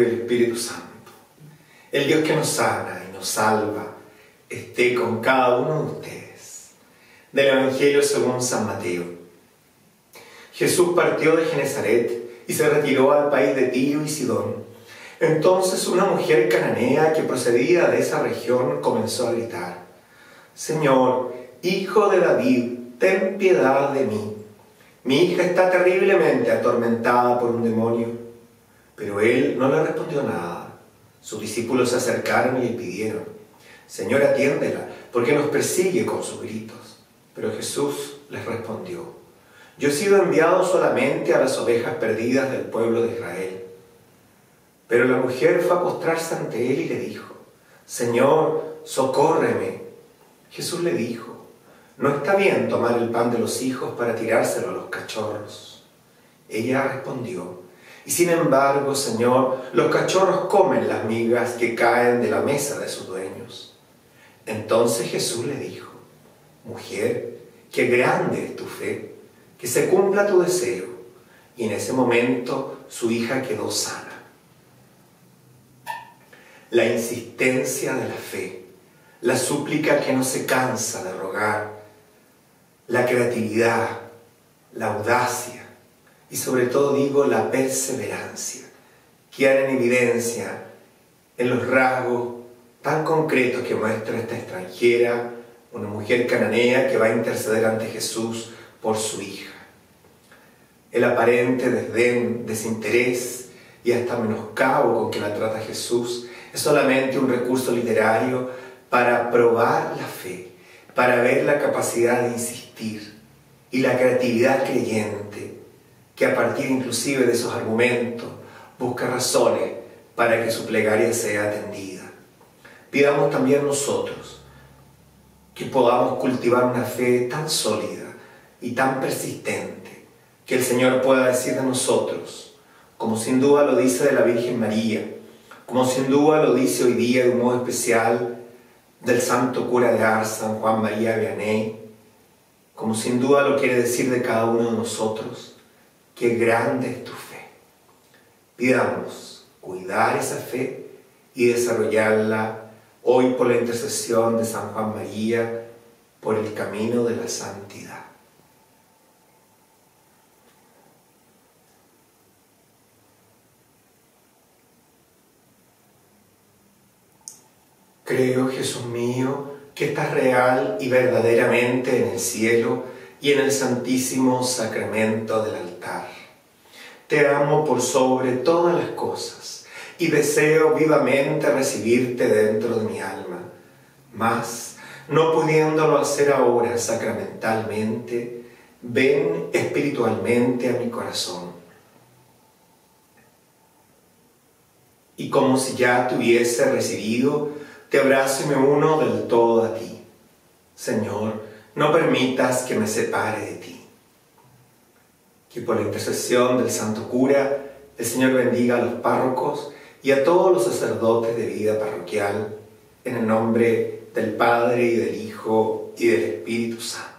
del Espíritu Santo. El Dios que nos sana y nos salva esté con cada uno de ustedes. Del Evangelio según San Mateo. Jesús partió de Genezaret y se retiró al país de Tiro y Sidón. Entonces una mujer cananea que procedía de esa región comenzó a gritar, Señor, hijo de David, ten piedad de mí. Mi hija está terriblemente atormentada por un demonio. Pero él no le respondió nada. Sus discípulos se acercaron y le pidieron, Señor, atiéndela, porque nos persigue con sus gritos. Pero Jesús les respondió, Yo he sido enviado solamente a las ovejas perdidas del pueblo de Israel. Pero la mujer fue a postrarse ante él y le dijo, Señor, socórreme. Jesús le dijo, no está bien tomar el pan de los hijos para tirárselo a los cachorros. Ella respondió, y sin embargo, Señor, los cachorros comen las migas que caen de la mesa de sus dueños. Entonces Jesús le dijo, mujer, qué grande es tu fe, que se cumpla tu deseo. Y en ese momento su hija quedó sana. La insistencia de la fe, la súplica que no se cansa de rogar, la creatividad, la audacia y sobre todo digo la perseverancia, que en evidencia en los rasgos tan concretos que muestra esta extranjera, una mujer cananea que va a interceder ante Jesús por su hija. El aparente desdén, desinterés y hasta menoscabo con que la trata Jesús es solamente un recurso literario para probar la fe, para ver la capacidad de insistir y la creatividad creyente que a partir inclusive de esos argumentos busca razones para que su plegaria sea atendida. Pidamos también nosotros que podamos cultivar una fe tan sólida y tan persistente que el Señor pueda decir de nosotros, como sin duda lo dice de la Virgen María, como sin duda lo dice hoy día de un modo especial del santo cura de Ars, San Juan María Vianney, como sin duda lo quiere decir de cada uno de nosotros, qué grande es tu fe. Pidamos cuidar esa fe y desarrollarla hoy por la intercesión de San Juan María, por el camino de la santidad. Creo, Jesús mío, que estás real y verdaderamente en el cielo y en el santísimo sacramento del altar. Te amo por sobre todas las cosas y deseo vivamente recibirte dentro de mi alma. Mas, no pudiéndolo hacer ahora sacramentalmente, ven espiritualmente a mi corazón. Y como si ya te hubiese recibido, te abrazo y me uno del todo a ti. Señor, no permitas que me separe de ti. Que por la intercesión del Santo Cura, el Señor bendiga a los párrocos y a todos los sacerdotes de vida parroquial, en el nombre del Padre y del Hijo y del Espíritu Santo.